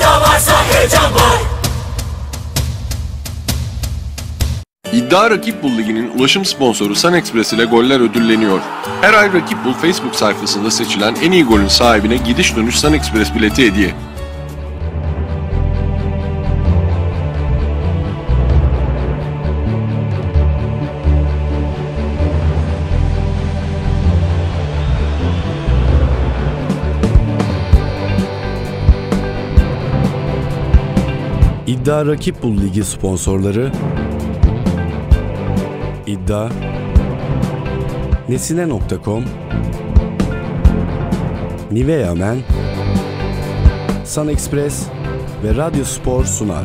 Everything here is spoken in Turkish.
İddia varsa heyecan var İddia Rakip Bul Ligi'nin ulaşım sponsoru Sun Express ile goller ödülleniyor. Her ay Rakip Bul Facebook sayfasında seçilen en iyi golün sahibine gidiş dönüş Sun Express bileti hediye. İddia Rakip Bul Ligi sponsorları. İddia. Nesine.com Nivea Men Sun Express ve Radyo Spor sunar.